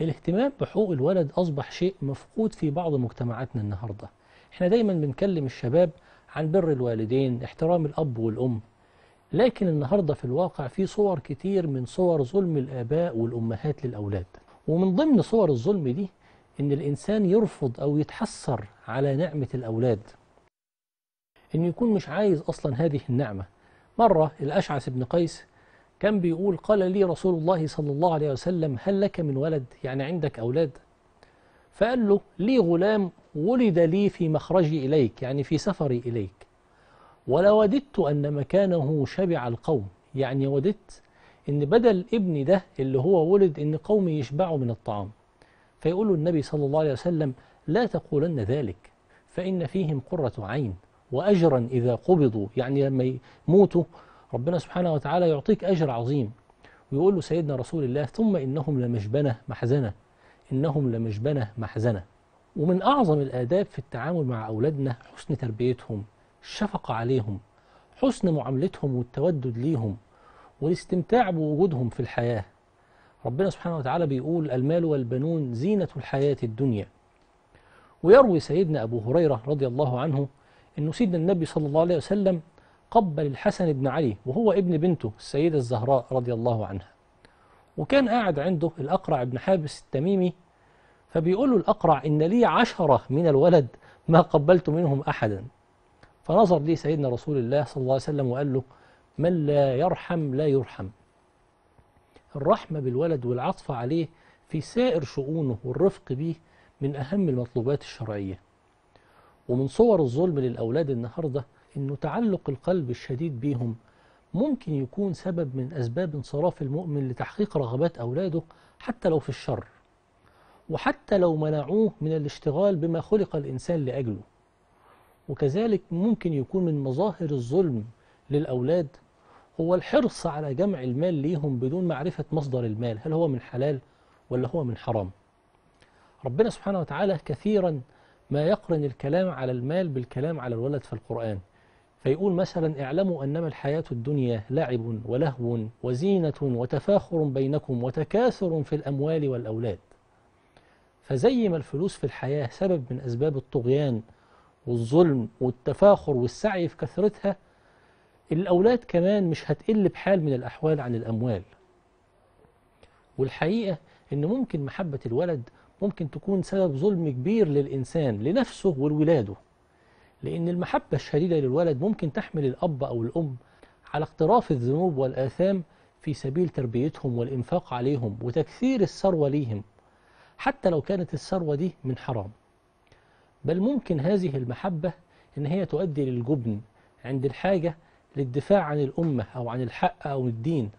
الاهتمام بحقوق الولد أصبح شيء مفقود في بعض مجتمعاتنا النهاردة. إحنا دايما بنكلم الشباب عن بر الوالدين احترام الأب والأم. لكن النهاردة في الواقع في صور كتير من صور ظلم الآباء والأمهات للأولاد. ومن ضمن صور الظلم دي إن الإنسان يرفض أو يتحسر على نعمة الأولاد. إن يكون مش عايز أصلا هذه النعمة. مرة الأشعث بن قيس كان بيقول قال لي رسول الله صلى الله عليه وسلم هل لك من ولد؟ يعني عندك أولاد؟ فقال له لي غلام ولد لي في مخرجي إليك يعني في سفري إليك. ولوددت أن مكانه شبع القوم. يعني وددت أن بدل ابني ده اللي هو ولد أن قومي يشبعوا من الطعام. فيقول النبي صلى الله عليه وسلم لا تقولن ذلك فإن فيهم قرة عين وأجرا إذا قبضوا. يعني لما يموتوا ربنا سبحانه وتعالى يعطيك أجر عظيم. ويقول له سيدنا رسول الله ثم إنهم لمجبنة محزنة إنهم لمجبنة محزنة. ومن أعظم الآداب في التعامل مع أولادنا حسن تربيتهم الشفقة عليهم حسن معاملتهم والتودد ليهم والاستمتاع بوجودهم في الحياة. ربنا سبحانه وتعالى بيقول المال والبنون زينة الحياة الدنيا. ويروي سيدنا أبو هريرة رضي الله عنه أنه سيدنا النبي صلى الله عليه وسلم قبل الحسن بن علي وهو ابن بنته السيدة الزهراء رضي الله عنها. وكان قاعد عنده الأقرع بن حابس التميمي فبيقول له الأقرع إن لي عشرة من الولد ما قبلت منهم أحدا. فنظر لي سيدنا رسول الله صلى الله عليه وسلم وقال له من لا يرحم لا يرحم. الرحمة بالولد والعطف عليه في سائر شؤونه والرفق به من أهم المطلوبات الشرعية. ومن صور الظلم للأولاد النهاردة أنه تعلق القلب الشديد بيهم ممكن يكون سبب من أسباب انصراف المؤمن لتحقيق رغبات أولاده حتى لو في الشر وحتى لو منعوه من الاشتغال بما خلق الإنسان لأجله. وكذلك ممكن يكون من مظاهر الظلم للأولاد هو الحرص على جمع المال ليهم بدون معرفة مصدر المال هل هو من حلال ولا هو من حرام. ربنا سبحانه وتعالى كثيرا ما يقرن الكلام على المال بالكلام على الولد في القرآن. فيقول مثلا اعلموا أنما الحياة الدنيا لعب ولهو وزينة وتفاخر بينكم وتكاثر في الأموال والأولاد. فزي ما الفلوس في الحياة سبب من أسباب الطغيان والظلم والتفاخر والسعي في كثرتها. الأولاد كمان مش هتقل بحال من الأحوال عن الأموال. والحقيقة أن ممكن محبة الولد ممكن تكون سبب ظلم كبير للإنسان لنفسه ولولاده. لأن المحبة الشديدة للولد ممكن تحمل الأب أو الأم على اقتراف الذنوب والآثام في سبيل تربيتهم والإنفاق عليهم وتكثير الثروة ليهم حتى لو كانت الثروة دي من حرام. بل ممكن هذه المحبة إن هي تؤدي للجبن عند الحاجة للدفاع عن الأمة أو عن الحق أو الدين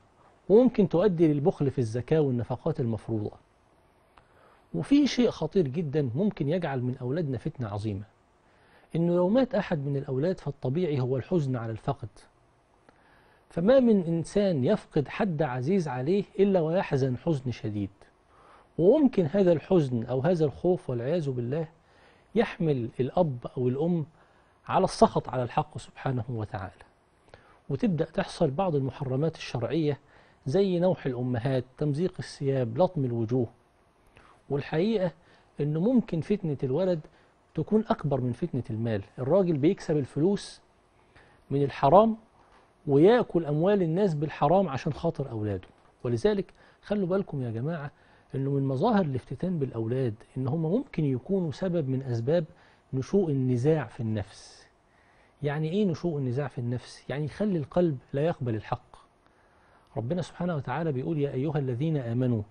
وممكن تؤدي للبخل في الزكاة والنفقات المفروضة. وفي شيء خطير جدا ممكن يجعل من أولادنا فتنة عظيمة. إنه لو مات أحد من الأولاد فالطبيعي هو الحزن على الفقد. فما من إنسان يفقد حد عزيز عليه إلا ويحزن حزن شديد. وممكن هذا الحزن أو هذا الخوف والعياذ بالله يحمل الأب أو الأم على السخط على الحق سبحانه وتعالى. وتبدأ تحصل بعض المحرمات الشرعية زي نوح الأمهات تمزيق الثياب لطم الوجوه. والحقيقة أنه ممكن فتنة الولد تكون أكبر من فتنة المال. الراجل بيكسب الفلوس من الحرام ويأكل أموال الناس بالحرام عشان خاطر أولاده. ولذلك خلوا بالكم يا جماعة أنه من مظاهر الافتتان بالأولاد أن هم ممكن يكونوا سبب من أسباب نشوء النزاع في النفس. يعني إيه نشوء النزاع في النفس؟ يعني يخلي القلب لا يقبل الحق. ربنا سبحانه وتعالى بيقول يا أيها الذين آمنوا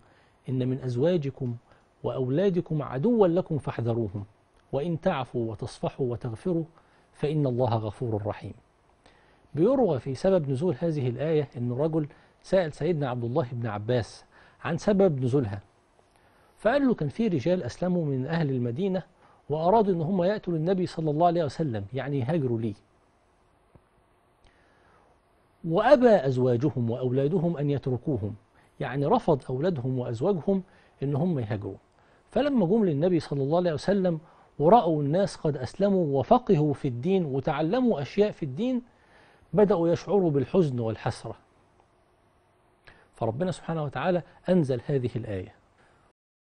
إن من أزواجكم وأولادكم عدوا لكم فاحذروهم. وإن تعفوا وتصفحوا وتغفروا فإن الله غفور رحيم. بيروى في سبب نزول هذه الآية أن رجل سأل سيدنا عبد الله بن عباس عن سبب نزولها فقال له كان في رجال أسلموا من أهل المدينة وأرادوا أن هم يأتوا للنبي صلى الله عليه وسلم يعني يهاجروا ليه وأبى أزواجهم وأولادهم أن يتركوهم يعني رفض أولادهم وأزواجهم أن هم يهاجروا. فلما جم للنبي صلى الله عليه وسلم ورأوا الناس قد أسلموا وفقهوا في الدين وتعلموا أشياء في الدين بدأوا يشعروا بالحزن والحسرة. فربنا سبحانه وتعالى أنزل هذه الآية.